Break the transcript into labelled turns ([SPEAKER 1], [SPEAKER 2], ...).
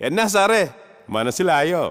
[SPEAKER 1] എന്നാ സാറേ മനസ്സിലായോ